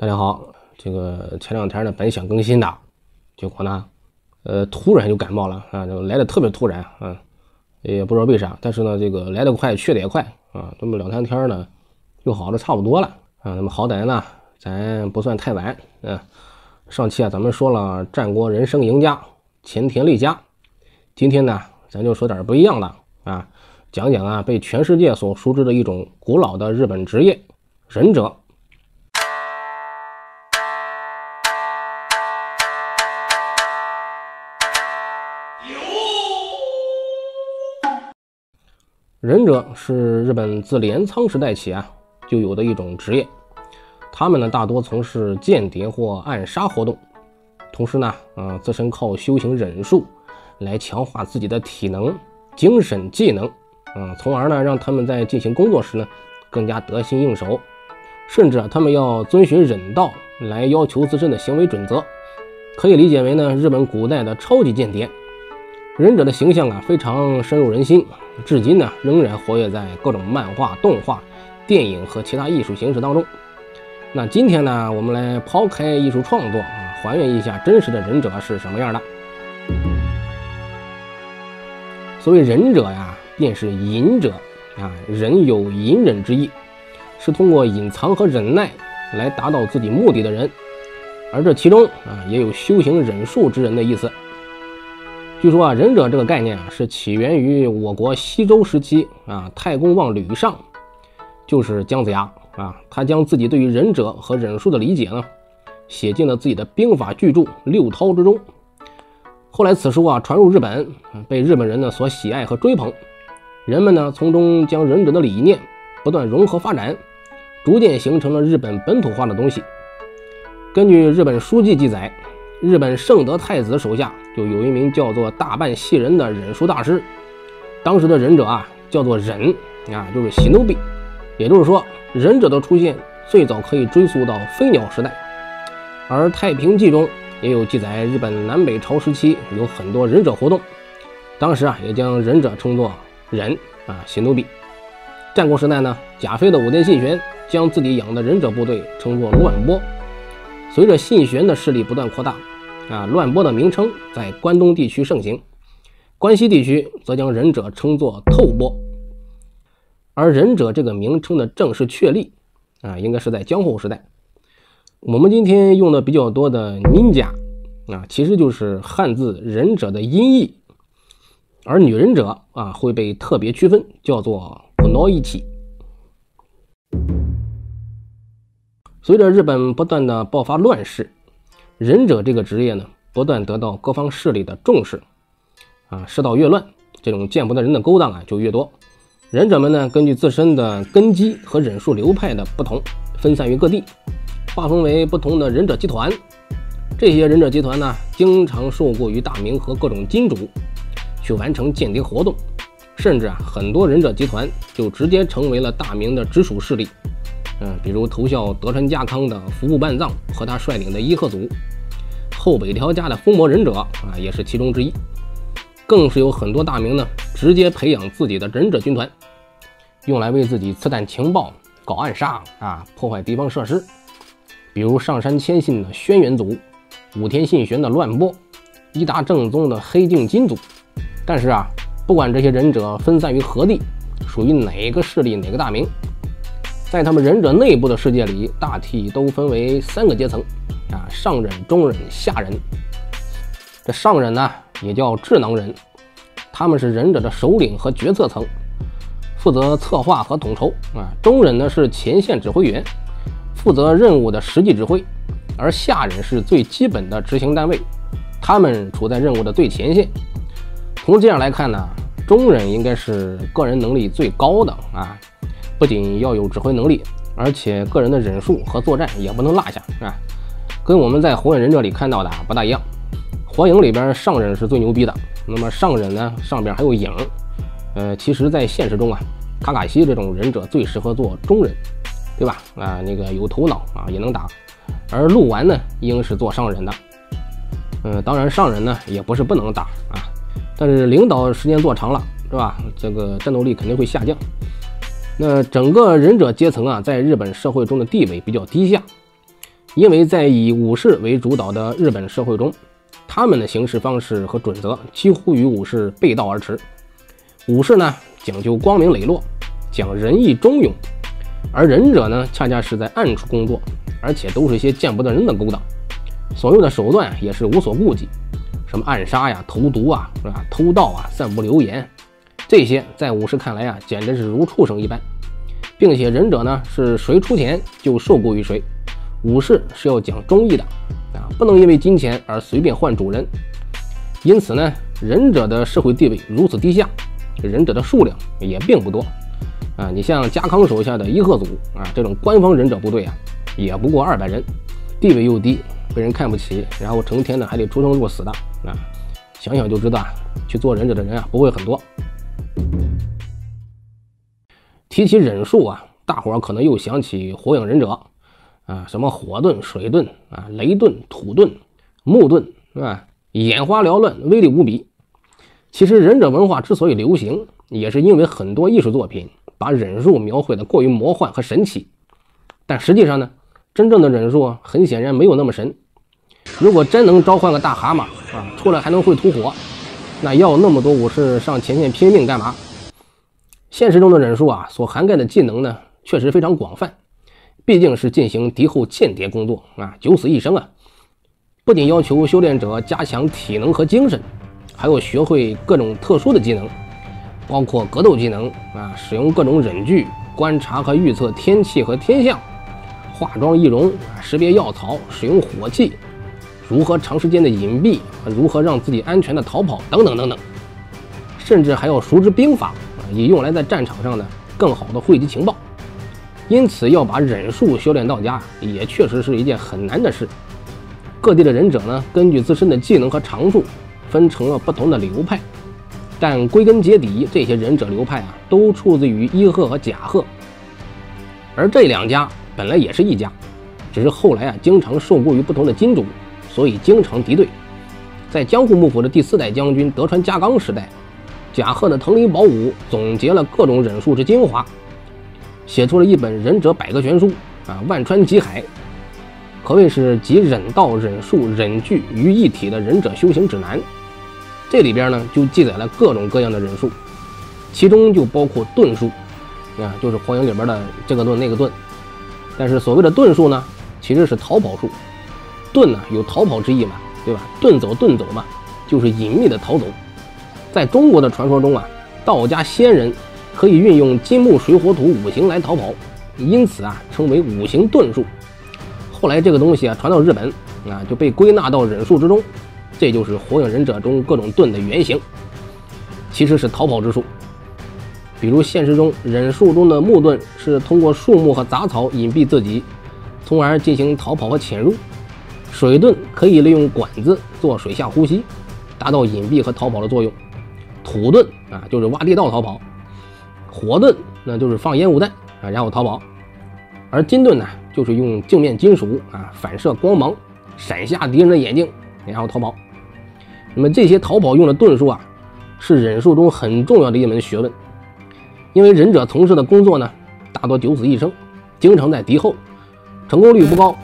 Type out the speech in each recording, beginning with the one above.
大家好，这个前两天呢本想更新的，结果呢，呃，突然就感冒了啊，就来的特别突然啊，也不知道为啥，但是呢，这个来得快去的也快啊，这么两三天呢，又好的差不多了啊。那么好歹呢，咱不算太晚嗯。上期啊，咱们说了战国人生赢家前田利家，今天呢，咱就说点不一样的啊，讲讲啊被全世界所熟知的一种古老的日本职业——忍者。忍者是日本自镰仓时代起啊就有的一种职业，他们呢大多从事间谍或暗杀活动，同时呢，呃，自身靠修行忍术来强化自己的体能、精神技能，嗯，从而呢让他们在进行工作时呢更加得心应手，甚至啊他们要遵循忍道来要求自身的行为准则，可以理解为呢日本古代的超级间谍。忍者的形象啊非常深入人心。至今呢，仍然活跃在各种漫画、动画、电影和其他艺术形式当中。那今天呢，我们来抛开艺术创作啊，还原一下真实的忍者是什么样的。所谓忍者呀，便是隐者啊，忍有隐忍之意，是通过隐藏和忍耐来达到自己目的的人。而这其中啊，也有修行忍术之人的意思。据说啊，忍者这个概念啊，是起源于我国西周时期啊，太公望吕尚，就是姜子牙啊，他将自己对于忍者和忍术的理解呢，写进了自己的兵法巨著《六韬》之中。后来此书啊传入日本，被日本人呢所喜爱和追捧，人们呢从中将忍者的理念不断融合发展，逐渐形成了日本本土化的东西。根据日本书记记载。日本圣德太子手下就有一名叫做大半细人的忍术大师，当时的忍者啊叫做忍啊，就是喜怒比，也就是说，忍者的出现最早可以追溯到飞鸟时代。而《太平记》中也有记载，日本南北朝时期有很多忍者活动，当时啊也将忍者称作忍啊喜怒比。战国时代呢，贾飞的武田信玄将自己养的忍者部队称作乱波。随着信玄的势力不断扩大，啊，乱波的名称在关东地区盛行，关西地区则将忍者称作透波。而忍者这个名称的正式确立，啊，应该是在江户时代。我们今天用的比较多的 ninja，啊，其实就是汉字忍者的音译。而女忍者啊，会被特别区分，叫做 kunoichi。随着日本不断的爆发乱世，忍者这个职业呢，不断得到各方势力的重视。啊，世道越乱，这种见不得人的勾当啊就越多。忍者们呢，根据自身的根基和忍术流派的不同，分散于各地，划分为不同的忍者集团。这些忍者集团呢，经常受雇于大明和各种金主，去完成间谍活动，甚至啊，很多忍者集团就直接成为了大明的直属势力。嗯，比如投效德川家康的服部半藏和他率领的伊贺组，后北条家的风魔忍者啊，也是其中之一。更是有很多大名呢，直接培养自己的忍者军团，用来为自己刺探情报、搞暗杀啊，破坏敌方设施。比如上杉谦信的轩辕组，武田信玄的乱波，伊达正宗的黑镜金组。但是啊，不管这些忍者分散于何地，属于哪个势力、哪个大名。在他们忍者内部的世界里，大体都分为三个阶层，啊，上忍、中忍、下忍。这上忍呢，也叫智能人，他们是忍者的首领和决策层，负责策划和统筹。啊，中忍呢是前线指挥员，负责任务的实际指挥，而下忍是最基本的执行单位，他们处在任务的最前线。从这样来看呢，中忍应该是个人能力最高的啊。不仅要有指挥能力，而且个人的忍术和作战也不能落下啊！跟我们在《火影忍者》里看到的不大一样。火影里边上忍是最牛逼的，那么上忍呢上边还有影，呃，其实，在现实中啊，卡卡西这种忍者最适合做中忍，对吧？啊，那个有头脑啊，也能打。而鹿丸呢，应是做上忍的。嗯，当然上忍呢也不是不能打啊，但是领导时间做长了，是吧？这个战斗力肯定会下降。那整个忍者阶层啊，在日本社会中的地位比较低下，因为在以武士为主导的日本社会中，他们的行事方式和准则几乎与武士背道而驰。武士呢讲究光明磊落，讲仁义忠勇，而忍者呢恰恰是在暗处工作，而且都是一些见不得人的勾当，所用的手段也是无所顾忌，什么暗杀呀、投毒啊、是吧、偷盗啊、散布流言，这些在武士看来啊，简直是如畜生一般，并且忍者呢是谁出钱就受雇于谁，武士是要讲忠义的啊，不能因为金钱而随便换主人，因此呢，忍者的社会地位如此低下。忍者的数量也并不多啊！你像家康手下的伊贺组啊，这种官方忍者部队啊，也不过二百人，地位又低，被人看不起，然后成天呢还得出生入死的啊！想想就知道，去做忍者的人啊不会很多。提起忍术啊，大伙儿可能又想起火影忍者啊，什么火遁、水遁啊、雷遁、土遁、木遁，是吧？眼花缭乱，威力无比。其实忍者文化之所以流行，也是因为很多艺术作品把忍术描绘的过于魔幻和神奇。但实际上呢，真正的忍术很显然没有那么神。如果真能召唤个大蛤蟆啊，出来还能会吐火，那要那么多武士上前线拼命干嘛？现实中的忍术啊，所涵盖的技能呢，确实非常广泛。毕竟是进行敌后间谍工作啊，九死一生啊，不仅要求修炼者加强体能和精神。还要学会各种特殊的技能，包括格斗技能啊，使用各种忍具，观察和预测天气和天象，化妆易容，识别药草，使用火器，如何长时间的隐蔽，如何让自己安全的逃跑，等等等等，甚至还要熟知兵法，以用来在战场上呢更好的汇集情报。因此，要把忍术修炼到家，也确实是一件很难的事。各地的忍者呢，根据自身的技能和长处。分成了不同的流派，但归根结底，这些忍者流派啊，都出自于伊贺和甲贺。而这两家本来也是一家，只是后来啊，经常受雇于不同的金主，所以经常敌对。在江户幕府的第四代将军德川家纲时代，贾贺的藤林保武总结了各种忍术之精华，写出了一本《忍者百科全书》啊，万川集海。可谓是集忍道、忍术、忍具于一体的忍者修行指南。这里边呢，就记载了各种各样的忍术，其中就包括遁术，啊，就是火影里边的这个遁那个遁。但是所谓的遁术呢，其实是逃跑术。遁呢，有逃跑之意嘛，对吧？遁走遁走嘛，就是隐秘的逃走。在中国的传说中啊，道家仙人可以运用金木水火土五行来逃跑，因此啊，称为五行遁术。后来这个东西啊传到日本啊就被归纳到忍术之中，这就是火影忍者中各种遁的原型，其实是逃跑之术。比如现实中忍术中的木盾是通过树木和杂草隐蔽自己，从而进行逃跑和潜入；水遁可以利用管子做水下呼吸，达到隐蔽和逃跑的作用；土遁啊就是挖地道逃跑；火遁那就是放烟雾弹啊然后逃跑；而金盾呢？就是用镜面金属啊反射光芒，闪瞎敌人的眼睛，然后逃跑。那么这些逃跑用的遁术啊，是忍术中很重要的一门学问。因为忍者从事的工作呢，大多九死一生，经常在敌后，成功率不高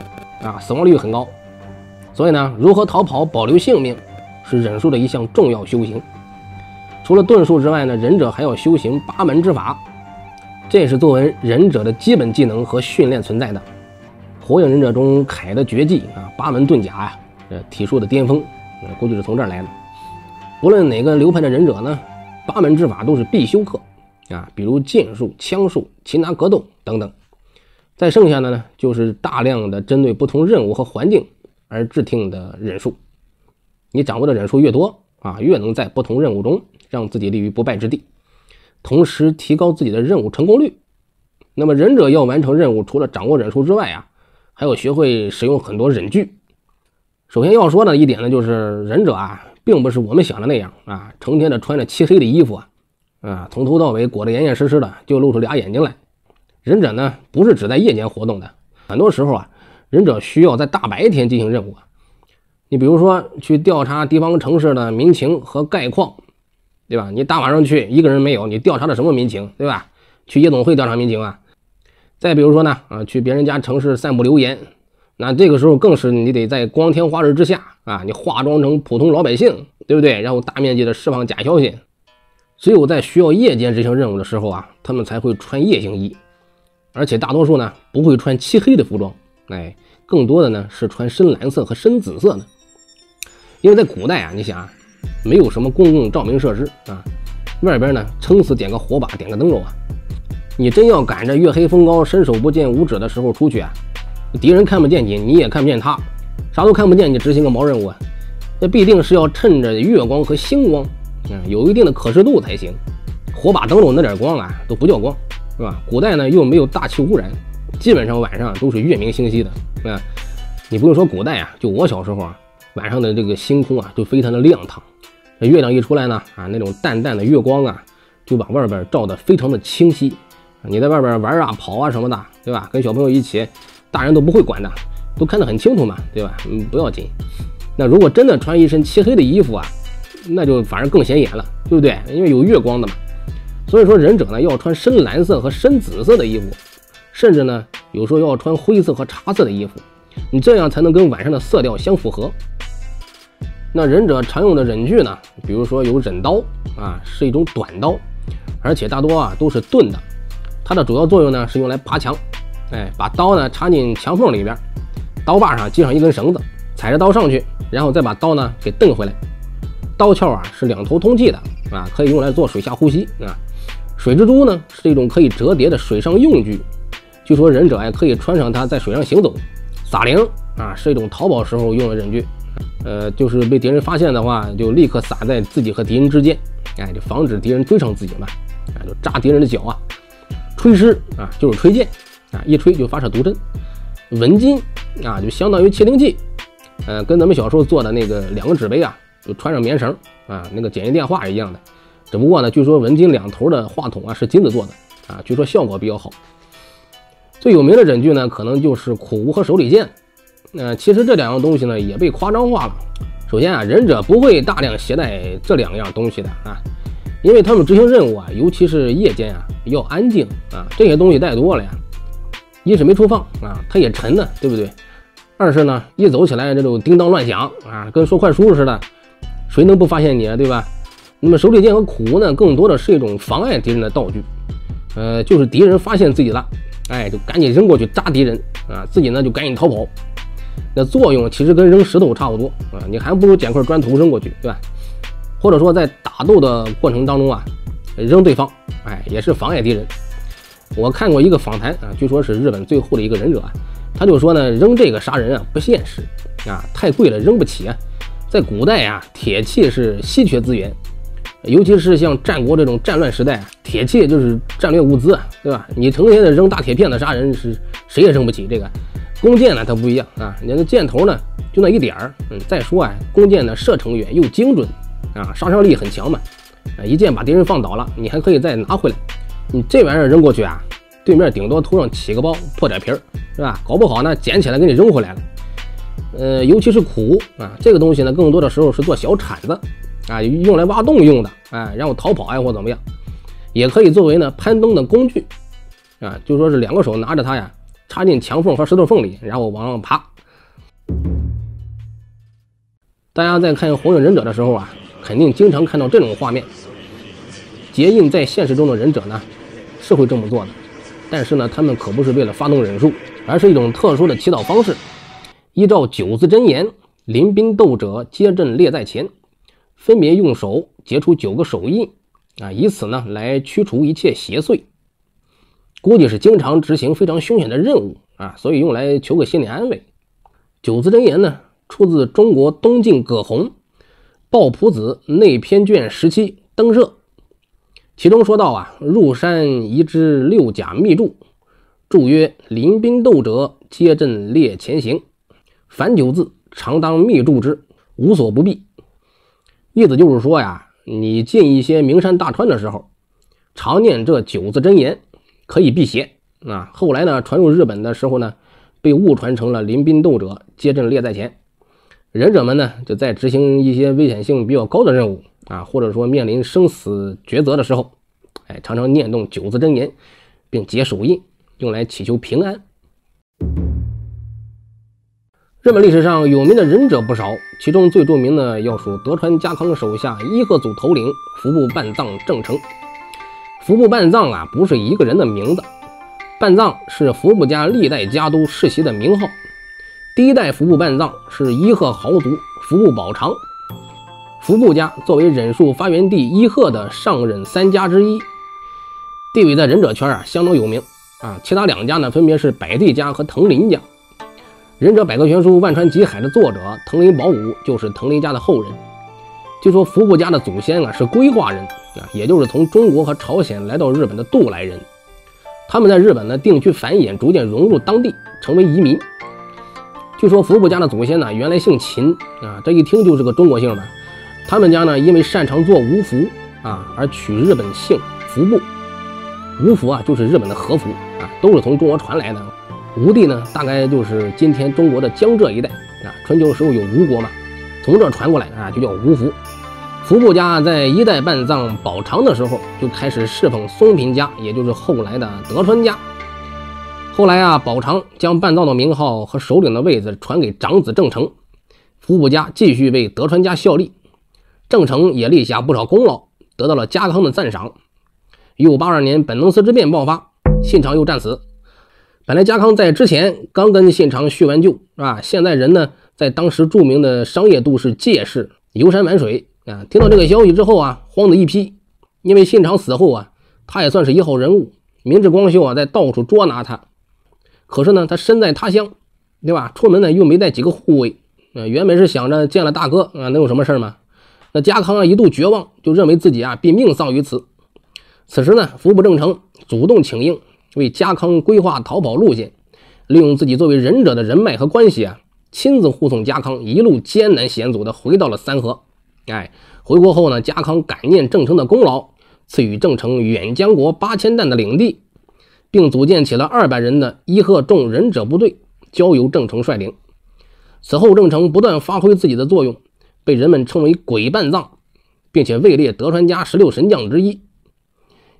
啊，死亡率很高。所以呢，如何逃跑保留性命，是忍术的一项重要修行。除了遁术之外呢，忍者还要修行八门之法，这也是作为忍者的基本技能和训练存在的。火影忍者中凯的绝技啊，八门遁甲呀，呃，体术的巅峰，呃，估计是从这儿来的。不论哪个流派的忍者呢，八门之法都是必修课啊，比如剑术、枪术、擒拿格斗等等。再剩下的呢，就是大量的针对不同任务和环境而制定的忍术。你掌握的忍术越多啊，越能在不同任务中让自己立于不败之地，同时提高自己的任务成功率。那么忍者要完成任务，除了掌握忍术之外啊。还要学会使用很多忍具。首先要说的一点呢，就是忍者啊，并不是我们想的那样啊，成天的穿着漆黑的衣服啊，啊，从头到尾裹得严严实实的，就露出俩眼睛来。忍者呢，不是只在夜间活动的，很多时候啊，忍者需要在大白天进行任务。你比如说去调查地方城市的民情和概况，对吧？你大晚上去，一个人没有，你调查的什么民情，对吧？去夜总会调查民情啊？再比如说呢，啊，去别人家城市散布流言，那这个时候更是你得在光天化日之下啊，你化妆成普通老百姓，对不对？然后大面积的释放假消息。只有在需要夜间执行任务的时候啊，他们才会穿夜行衣，而且大多数呢不会穿漆黑的服装，哎，更多的呢是穿深蓝色和深紫色的。因为在古代啊，你想啊，没有什么公共照明设施啊，外边呢撑死点个火把，点个灯笼啊，你真要赶着月黑风高、伸手不见五指的时候出去啊，敌人看不见你，你也看不见他，啥都看不见，你执行个毛任务啊？那必定是要趁着月光和星光。嗯，有一定的可视度才行。火把灯笼那点光啊，都不叫光，是吧？古代呢又没有大气污染，基本上晚上都是月明星稀的，啊。你不用说古代啊，就我小时候啊，晚上的这个星空啊，就非常的亮堂。月亮一出来呢，啊，那种淡淡的月光啊，就把外边照得非常的清晰。你在外边玩啊、跑啊什么的，对吧？跟小朋友一起，大人都不会管的，都看得很清楚嘛，对吧？嗯，不要紧。那如果真的穿一身漆黑的衣服啊，那就反而更显眼了，对不对？因为有月光的嘛。所以说，忍者呢要穿深蓝色和深紫色的衣服，甚至呢有时候要穿灰色和茶色的衣服，你这样才能跟晚上的色调相符合。那忍者常用的忍具呢，比如说有忍刀啊，是一种短刀，而且大多啊都是钝的。它的主要作用呢是用来爬墙，哎，把刀呢插进墙缝里边，刀把上系上一根绳子，踩着刀上去，然后再把刀呢给蹬回来。刀鞘啊是两头通气的啊，可以用来做水下呼吸啊。水蜘蛛呢是一种可以折叠的水上用具，据说忍者哎可以穿上它在水上行走。撒铃啊是一种逃跑时候用的忍具，呃，就是被敌人发现的话，就立刻撒在自己和敌人之间，哎，就防止敌人追上自己嘛，啊，就扎敌人的脚啊。吹狮啊就是吹箭啊，一吹就发射毒针。文巾啊就相当于窃听器，呃，跟咱们小时候做的那个两个纸杯啊。就穿上棉绳啊，那个简易电话一样的，只不过呢，据说文金两头的话筒啊是金子做的啊，据说效果比较好。最有名的忍具呢，可能就是苦无和手里剑。呃，其实这两样东西呢也被夸张化了。首先啊，忍者不会大量携带这两样东西的啊，因为他们执行任务啊，尤其是夜间啊，要安静啊，这些东西带多了呀，一是没处放啊，它也沉呢，对不对？二是呢，一走起来这种叮当乱响啊，跟说快书似的。谁能不发现你啊，对吧？那么手里剑和苦无呢，更多的是一种妨碍敌人的道具。呃，就是敌人发现自己了，哎，就赶紧扔过去扎敌人啊，自己呢就赶紧逃跑。那作用其实跟扔石头差不多啊，你还不如捡块砖头扔过去，对吧？或者说在打斗的过程当中啊，扔对方，哎，也是妨碍敌人。我看过一个访谈啊，据说是日本最后的一个忍者啊，他就说呢，扔这个杀人啊不现实啊，太贵了，扔不起啊。在古代啊，铁器是稀缺资源，尤其是像战国这种战乱时代，铁器就是战略物资，对吧？你成天的扔大铁片子杀人，是谁也扔不起。这个弓箭呢，它不一样啊，你那箭头呢就那一点儿。嗯，再说啊，弓箭呢射程远又精准啊，杀伤力很强嘛。啊，一箭把敌人放倒了，你还可以再拿回来。你这玩意儿扔过去啊，对面顶多头上起个包破点皮儿，是吧？搞不好呢，捡起来给你扔回来了。呃，尤其是苦啊，这个东西呢，更多的时候是做小铲子啊，用来挖洞用的，哎，然后逃跑呀或怎么样，也可以作为呢攀登的工具啊，就说是两个手拿着它呀，插进墙缝和石头缝里，然后往上爬。大家在看《火影忍者》的时候啊，肯定经常看到这种画面。结印在现实中的忍者呢，是会这么做的，但是呢，他们可不是为了发动忍术，而是一种特殊的祈祷方式。依照九字真言，临兵斗者皆阵列在前，分别用手结出九个手印，啊，以此呢来驱除一切邪祟。估计是经常执行非常凶险的任务啊，所以用来求个心理安慰。九字真言呢，出自中国东晋葛洪《抱朴子内篇卷十七登社》，其中说到啊，入山移之六甲密注，注曰：临兵斗者皆阵列前行。凡九字，常当密注之，无所不避。意思就是说呀，你进一些名山大川的时候，常念这九字真言，可以辟邪啊。后来呢，传入日本的时候呢，被误传成了临兵斗者皆阵列在前。忍者们呢，就在执行一些危险性比较高的任务啊，或者说面临生死抉择的时候，哎，常常念动九字真言，并结手印，用来祈求平安。日本历史上有名的忍者不少，其中最著名的要数德川家康手下伊贺组头领服部半藏正成。服部半藏啊，不是一个人的名字，半藏是服部家历代家督世袭的名号。第一代服部半藏是伊贺豪族服部宝长，服部家作为忍术发源地伊贺的上忍三家之一，地位在忍者圈啊相当有名啊。其他两家呢，分别是百地家和藤林家。《忍者百科全书·万川集海》的作者藤林保武就是藤林家的后人。据说服部家的祖先啊是归化人啊，也就是从中国和朝鲜来到日本的渡来人。他们在日本呢定居繁衍，逐渐融入当地，成为移民。据说服部家的祖先呢原来姓秦啊，这一听就是个中国姓吧。他们家呢因为擅长做吴服啊，而取日本姓服部。吴服啊就是日本的和服啊，都是从中国传来的。吴地呢，大概就是今天中国的江浙一带啊。春秋时候有吴国嘛，从这传过来啊，就叫吴服。福部家在一代半藏宝长的时候就开始侍奉松平家，也就是后来的德川家。后来啊，宝长将半藏的名号和首领的位子传给长子正成，福部家继续为德川家效力，正成也立下不少功劳，得到了家康的赞赏。一五八二年，本能寺之变爆发，信长又战死。本来家康在之前刚跟信长叙完旧，是吧？现在人呢，在当时著名的商业都市借市游山玩水啊，听到这个消息之后啊，慌的一批。因为信长死后啊，他也算是一号人物，明智光秀啊，在到处捉拿他。可是呢，他身在他乡，对吧？出门呢又没带几个护卫，啊，原本是想着见了大哥啊，能有什么事吗？那家康啊一度绝望，就认为自己啊必命丧于此。此时呢，服部正成主动请缨。为家康规划逃跑路线，利用自己作为忍者的人脉和关系啊，亲自护送家康一路艰难险阻的回到了三河。哎，回国后呢，家康感念郑成的功劳，赐予郑成远江国八千担的领地，并组建起了二百人的伊贺众忍者部队，交由郑成率领。此后，郑成不断发挥自己的作用，被人们称为“鬼半藏”，并且位列德川家十六神将之一。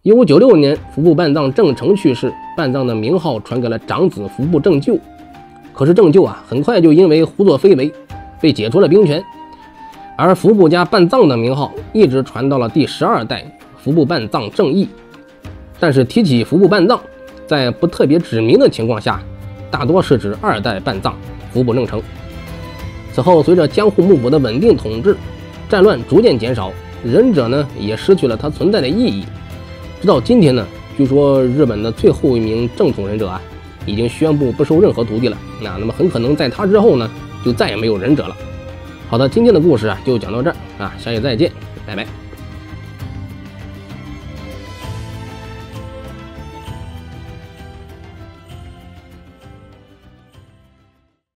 一五九六年，服部半藏郑成去世，半藏的名号传给了长子服部正就。可是正就啊，很快就因为胡作非为，被解除了兵权。而服部家半藏的名号一直传到了第十二代服部半藏正义。但是提起服部半藏，在不特别指明的情况下，大多是指二代半藏服部正成。此后，随着江户幕府的稳定统治，战乱逐渐减少，忍者呢也失去了它存在的意义。直到今天呢，据说日本的最后一名正统忍者啊，已经宣布不收任何徒弟了。那那么很可能在他之后呢，就再也没有忍者了。好的，今天的故事啊就讲到这儿啊，下期再见，拜拜。